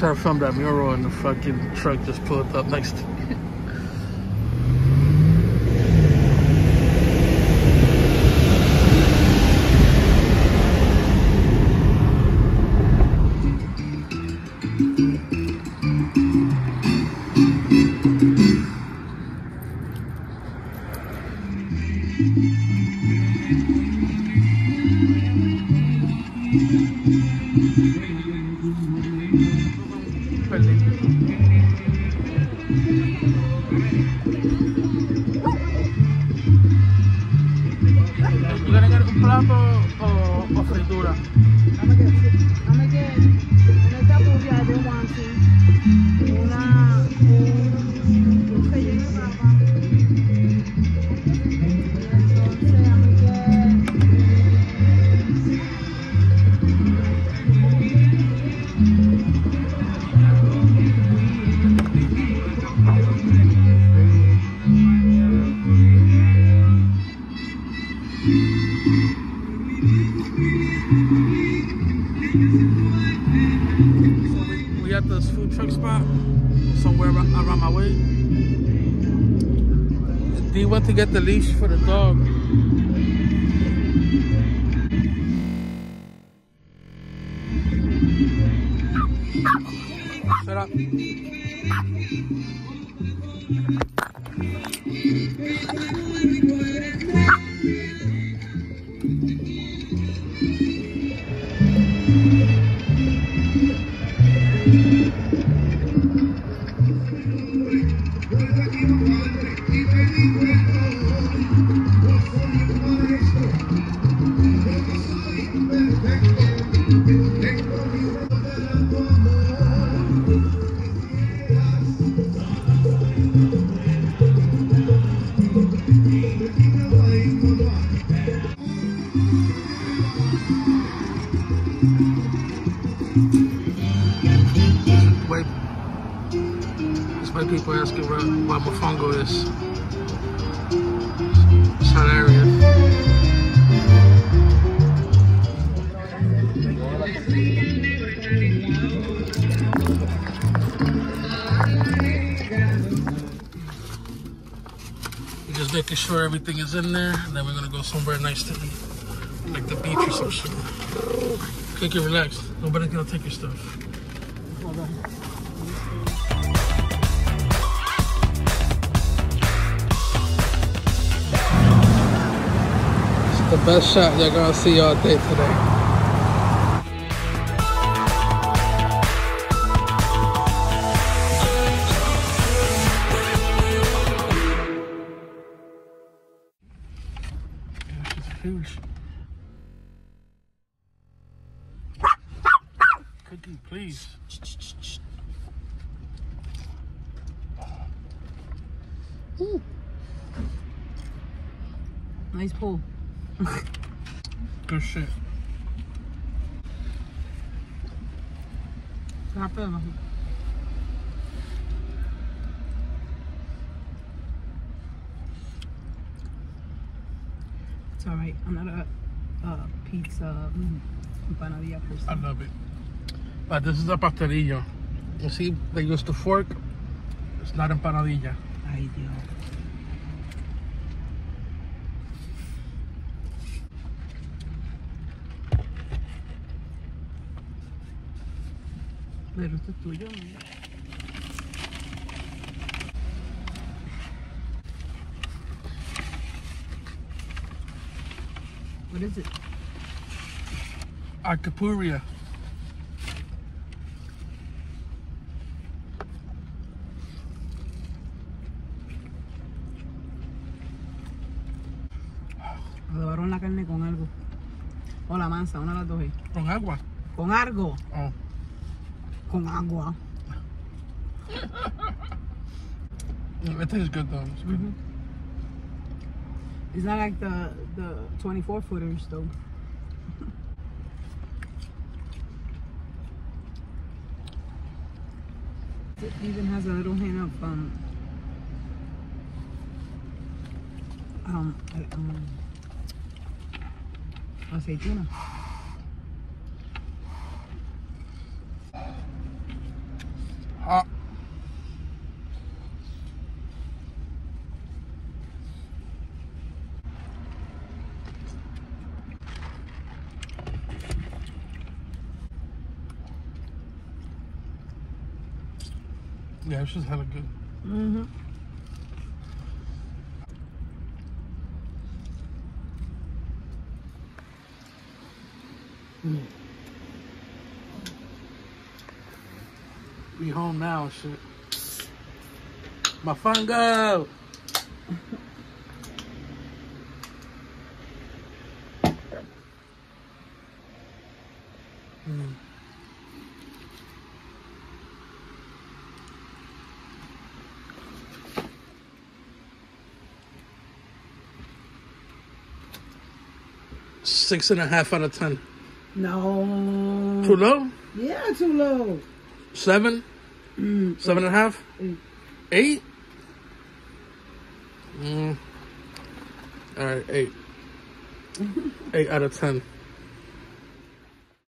trying to film that mural and the fucking truck just pulled up next to me. You plato o, o fritura? I'm gonna get, I'm we, at this food truck spot somewhere around, my way. D went to get the leash for the dog. Shut up. Por eso aquí no padre y. people asking where, where Mofongo is. It's hilarious. Just making sure everything is in there, and then we're gonna go somewhere nice to eat, like the beach or some shit. Take it relaxed. Nobody's gonna take your stuff. Best shot you're gonna see all day today. Huge. Cookie, please. nice pull. Good shit. Rápido. It's alright. I'm not a, a pizza mm, empanadilla I love it. But this is a pastelillo. You see, they use the fork. It's not empanadilla. Ay, Dios. Pero esto es tuyo, ¿no? What is it? Alcapuria. Adobaron la carne con algo. O la masa, una de las dos. Con agua. Con algo. Oh. Con agua. It tastes good though. It's good. Mhm. It's not like the the 24 footers though. it even has a little hint of um um, um aceituna. Yeah, she's hella good. Mm-hmm. Mm. We home now shit. Mofongo. Mm. Six and a half out of ten. No. Too low? Yeah, too low. Seven? Mm. Seven and a half? Eight. Eight? Mm. All right, eight. eight out of ten.